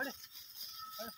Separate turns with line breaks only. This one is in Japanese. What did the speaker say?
ほれ。ほれ。